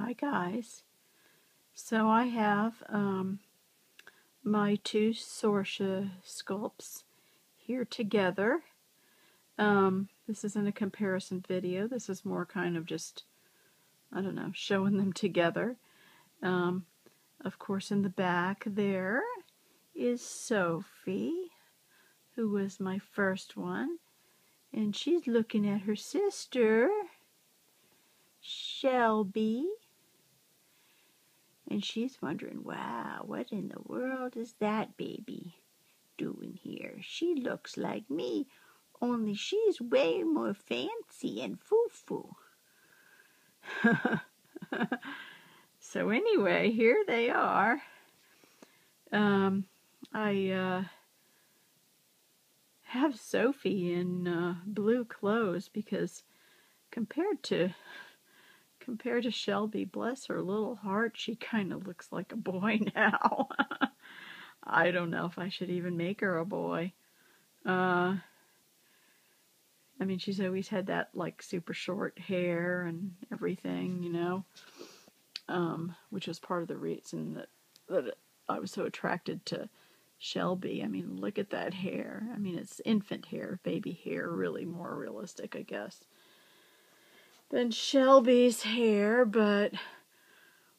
Hi guys. So I have um, my two Sorsha sculpts here together. Um, this isn't a comparison video. This is more kind of just, I don't know, showing them together. Um, of course, in the back there is Sophie, who was my first one. And she's looking at her sister, Shelby. And she's wondering, wow, what in the world is that baby doing here? She looks like me, only she's way more fancy and foo-foo. so anyway, here they are. Um, I uh, have Sophie in uh, blue clothes because compared to compared to Shelby, bless her little heart, she kind of looks like a boy now. I don't know if I should even make her a boy. Uh, I mean, she's always had that like super short hair and everything, you know, um, which was part of the reason that that I was so attracted to Shelby. I mean, look at that hair. I mean, it's infant hair, baby hair, really more realistic, I guess than Shelby's hair, but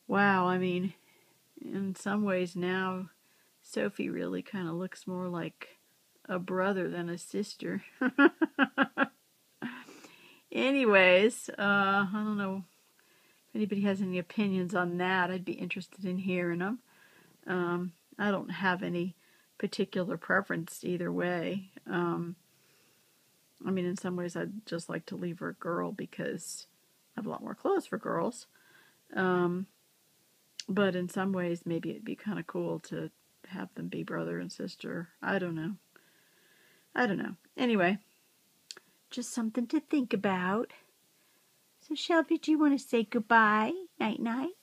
wow, I mean, in some ways now, Sophie really kind of looks more like a brother than a sister. Anyways, uh, I don't know if anybody has any opinions on that. I'd be interested in hearing them. Um, I don't have any particular preference either way. Um, I mean, in some ways, I'd just like to leave her a girl because I have a lot more clothes for girls. Um, but in some ways, maybe it'd be kind of cool to have them be brother and sister. I don't know. I don't know. Anyway, just something to think about. So, Shelby, do you want to say goodbye? Night night?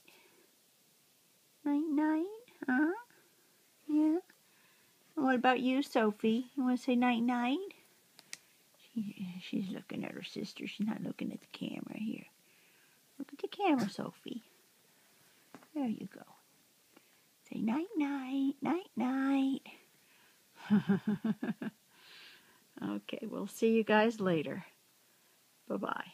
Night night? Huh? Yeah? what about you, Sophie? You want to say night night? She's looking at her sister. She's not looking at the camera here. Look at the camera, Sophie. There you go. Say night, night, night, night. okay, we'll see you guys later. Bye-bye.